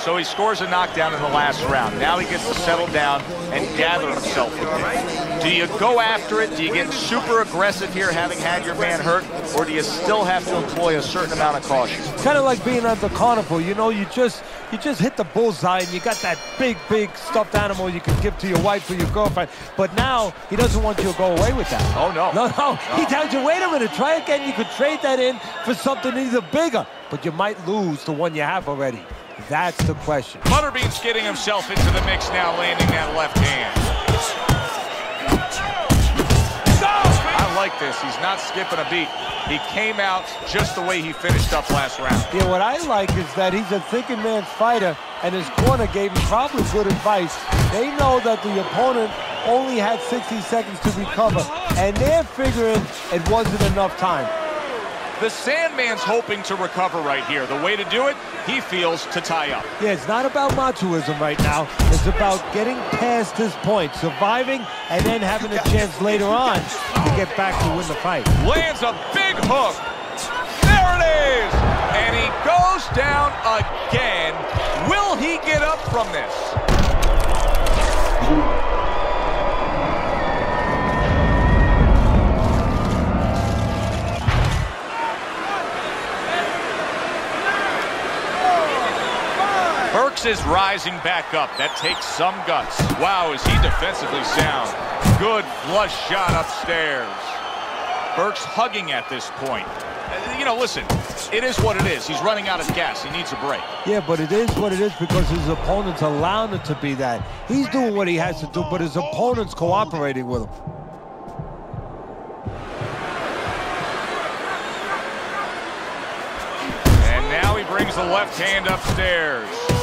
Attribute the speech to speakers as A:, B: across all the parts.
A: So he scores a knockdown in the last round. Now he gets to settle down and gather himself Do you go after it? Do you get super aggressive here having had your man hurt? Or do you still have to employ a certain amount of caution?
B: Kind of like being at the carnival. You know, you just you just hit the bullseye and you got that big, big stuffed animal you can give to your wife or your girlfriend. But now he doesn't want you to go away with that.
A: Oh, no.
B: No, no. no. He tells you, wait a minute, try again. You could trade that in for something either bigger, but you might lose the one you have already. That's the question.
A: Butterbean's getting himself into the mix now, landing that left hand. I like this. He's not skipping a beat. He came out just the way he finished up last round.
B: Yeah, what I like is that he's a thinking man's fighter, and his corner gave him probably good advice. They know that the opponent only had 60 seconds to recover, and they're figuring it wasn't enough time.
A: The Sandman's hoping to recover right here. The way to do it, he feels to tie up.
B: Yeah, it's not about machoism right now. It's about getting past this point, surviving, and then having a chance later on to get back to win the fight.
A: Lands a big hook. There it is! And he goes down again. Will he get up from this? Burks is rising back up. That takes some guts. Wow, is he defensively sound. Good flush shot upstairs. Burks hugging at this point. Uh, you know, listen, it is what it is. He's running out of gas. He needs a break.
B: Yeah, but it is what it is because his opponent's allowing it to be that. He's doing what he has to do, but his opponent's cooperating with him.
A: And now he brings the left hand upstairs.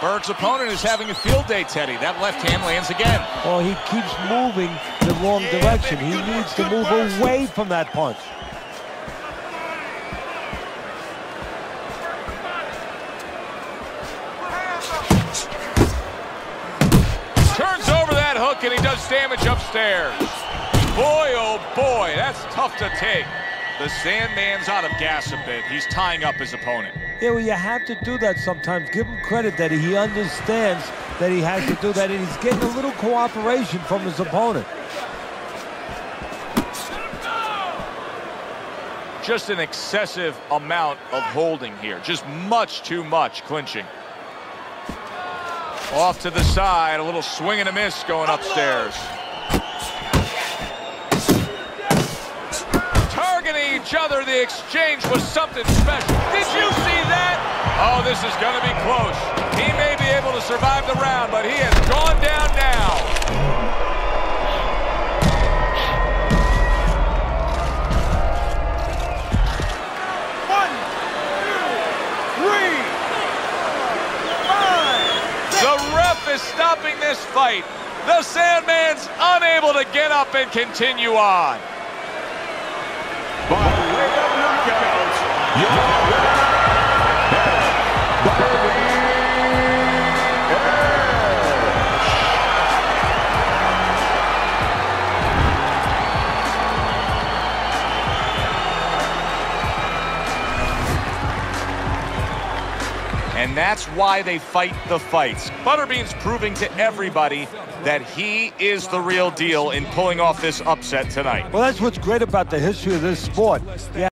A: Burke's opponent is having a field day, Teddy. That left hand lands again.
B: Well, he keeps moving the wrong direction. He needs to move away from that punch.
A: Turns over that hook, and he does damage upstairs. Boy, oh boy, that's tough to take. The Sandman's out of gas a bit. He's tying up his opponent.
B: Yeah, well, you have to do that sometimes. Give him credit that he understands that he has to do that, and he's getting a little cooperation from his opponent.
A: Just an excessive amount of holding here. Just much too much clinching. Off to the side, a little swing and a miss going upstairs. Each other. The exchange was something special. Did you see that? Oh, this is going to be close. He may be able to survive the round, but he has gone down now. One, two, three, five. The ref is stopping this fight. The Sandman's unable to get up and continue on. And that's why they fight the fights. Butterbean's proving to everybody that he is the real deal in pulling off this upset tonight.
B: Well, that's what's great about the history of this sport. Yeah.